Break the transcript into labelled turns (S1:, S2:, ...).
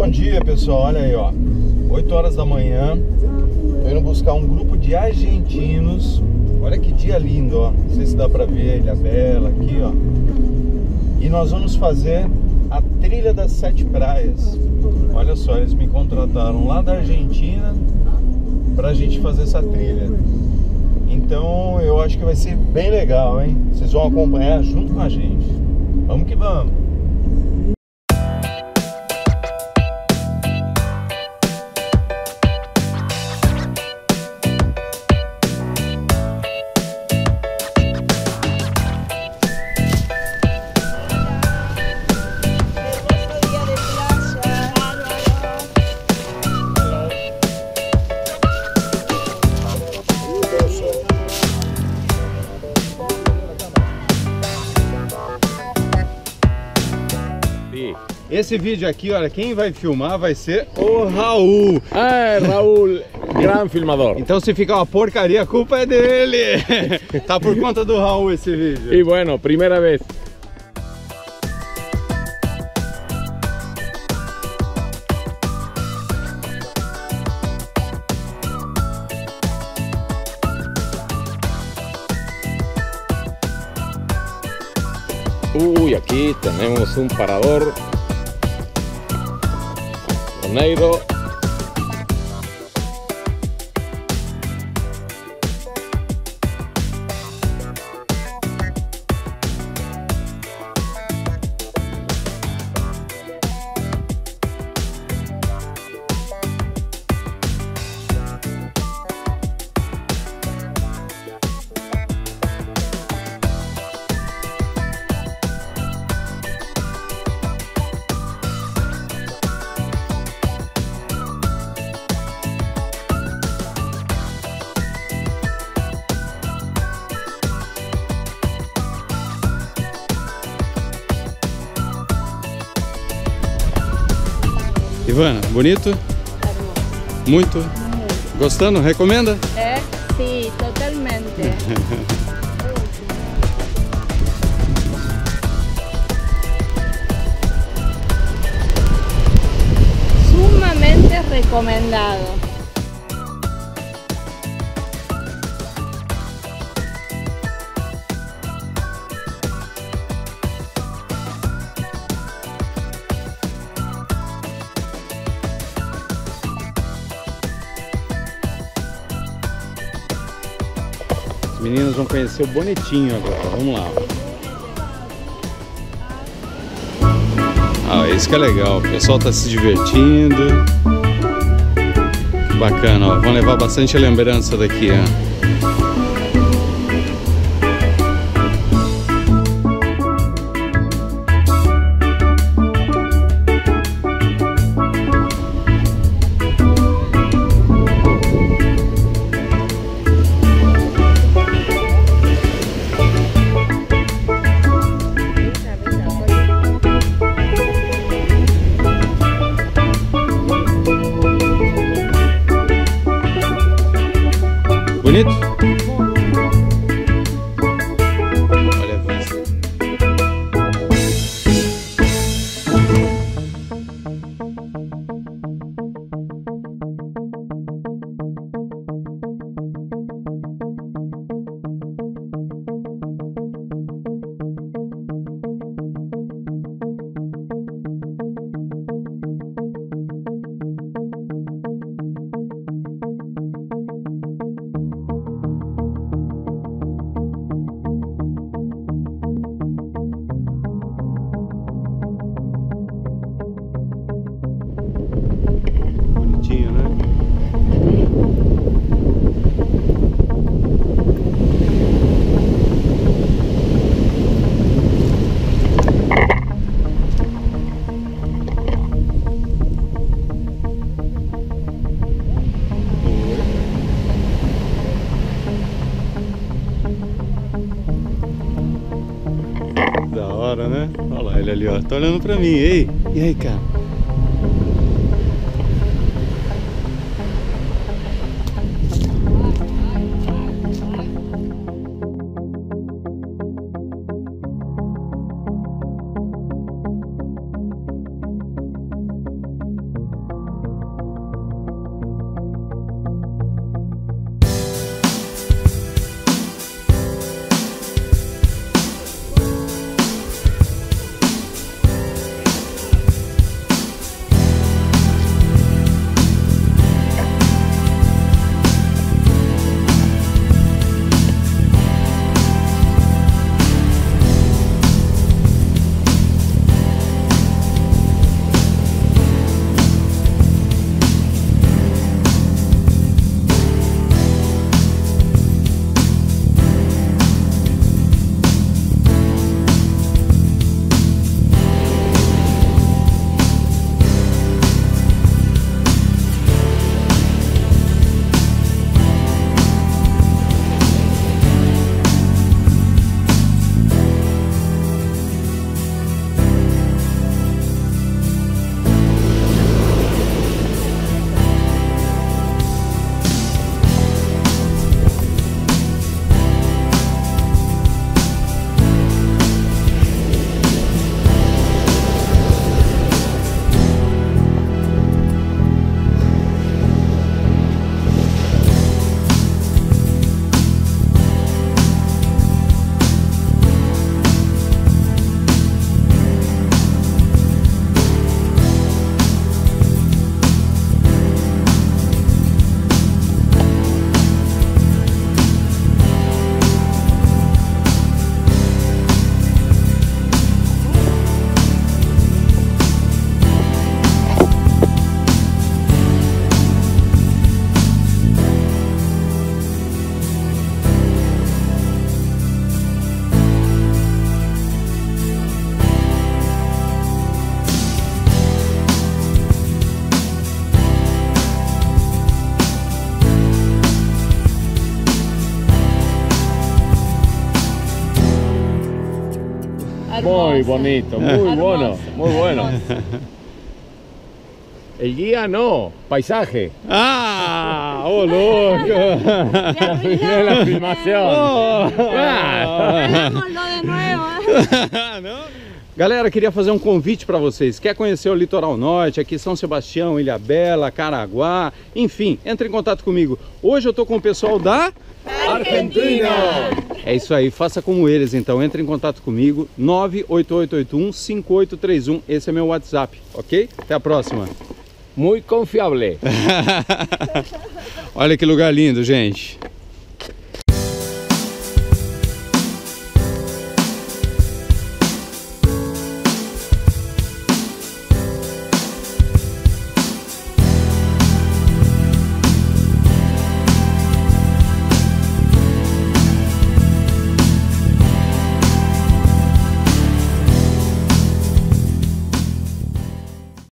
S1: Bom dia pessoal, olha aí ó. 8 horas da manhã. Tô indo buscar um grupo de argentinos. Olha que dia lindo ó. Não sei se dá pra ver a Ilha Bela aqui ó. E nós vamos fazer a trilha das sete praias. Olha só, eles me contrataram lá da Argentina Pra gente fazer essa trilha. Então eu acho que vai ser bem legal, hein? Vocês vão acompanhar junto com a gente. Vamos que vamos! Esse vídeo aqui, olha, quem vai filmar vai ser o Raul.
S2: É, Raul, grande filmador.
S1: Então se ficar uma porcaria, a culpa é dele. tá por conta do Raul esse vídeo.
S2: E bueno, primeira vez. Uy, aquí tenemos un parador Janeiro.
S1: Ivana, bonito? Muito? Gostando? Recomenda?
S3: É, sim, totalmente. Sumamente recomendado.
S1: Meninos vão conhecer o bonitinho agora. Vamos lá. Ah, esse que é legal. O pessoal tá se divertindo. Que bacana, ó. Vão levar bastante lembrança daqui, ó. Bonito? Hora, né? Olha lá ele ali, ó. Tá olhando pra mim. Ei, e aí, cara?
S2: Muy bonito, muy
S3: Hermoso,
S2: bueno, muy bueno. El guía no, paisaje.
S1: Ah, ô louco!
S2: Mira la filmación.
S1: Oh.
S2: Ah.
S3: De nuevo. ¿eh?
S1: Galera, queria fazer um convite para vocês. Quer conhecer o litoral norte, aqui São Sebastião, Ilha Bela, Caraguá, enfim, entre em contato comigo. Hoje eu tô com o pessoal da
S2: Argentina.
S1: É isso aí, faça como eles então. Entre em contato comigo 98881 5831. Esse é meu WhatsApp, OK? Até a próxima.
S2: Muy confiable.
S1: Olha que lugar lindo, gente.